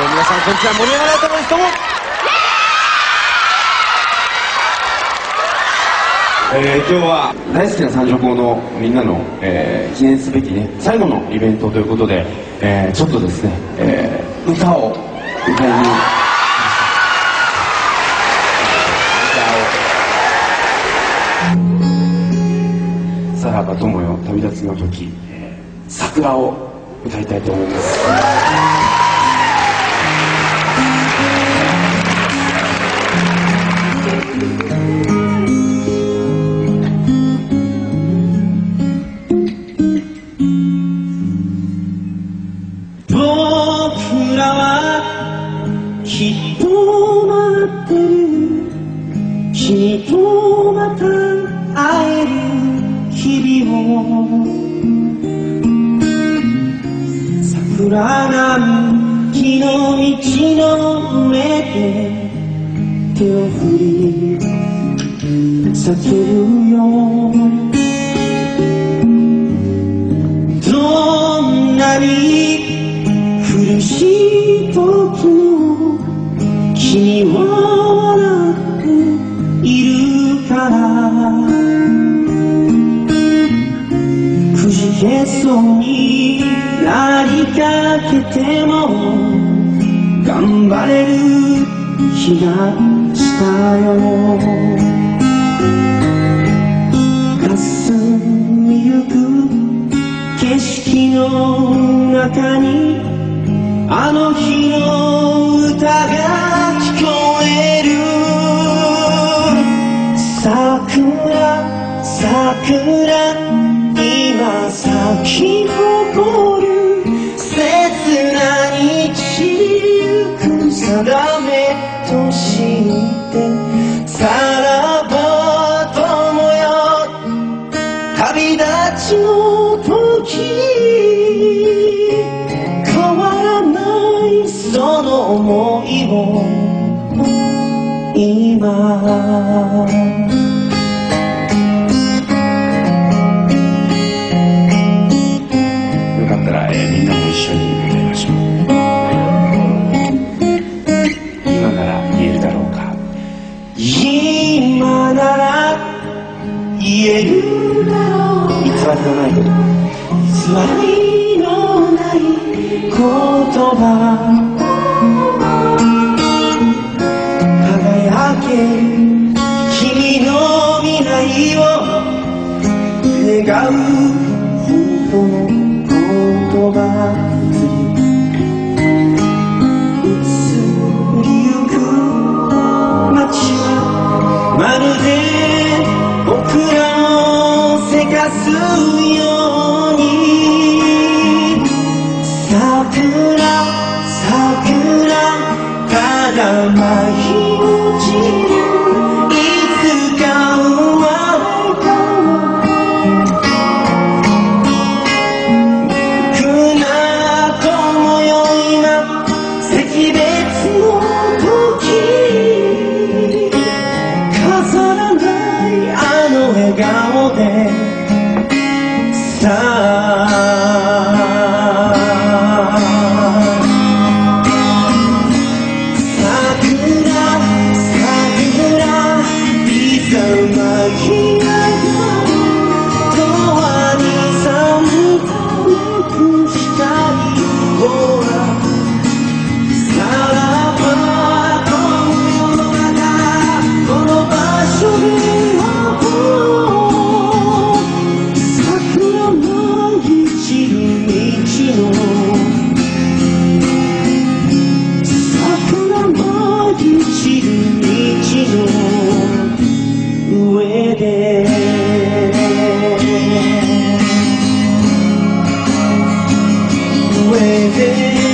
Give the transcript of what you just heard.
こんにちは。森山直太です。どうも。えー、今日は大好きな三条校のみんなの、えー、記念すべきね最後のイベントということで、えー、ちょっとですね、えー、歌を歌いに。さらば友よ旅立ちの時桜を歌いたいと思います。ってる君とまた会える日々を桜並木の道の上で手を振り叫ぶよどんなに君は笑っているからくじけそうになりかけても頑張れる日がしたよ。霞みゆく景色の中にかったら、えーみんなも一緒に歌いましょう今なら言えるだろうか今なら言えるだろう偽りのないこと偽りのない言葉で僕らをせかすように。桜桜ただ舞 again. Stop ninguém